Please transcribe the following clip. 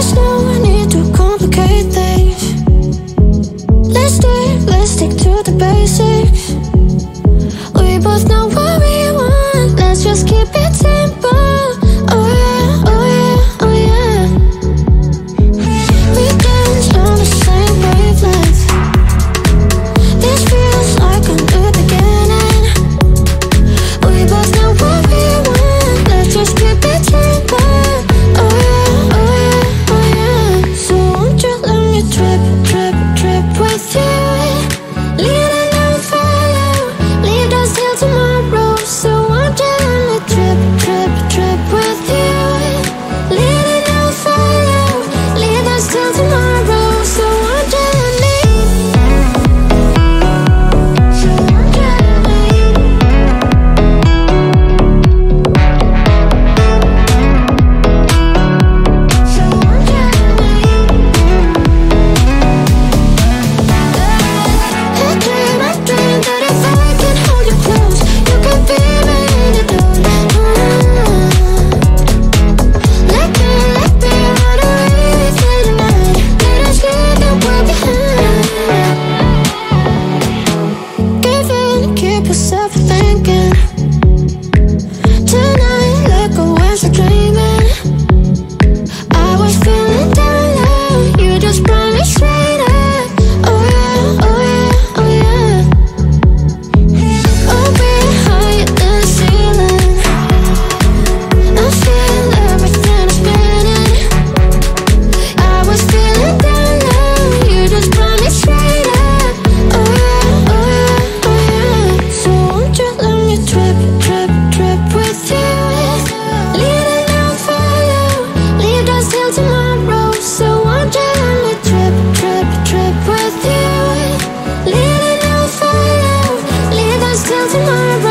There's no need to complicate things. Let's let's stick to the basics thinking. till tomorrow.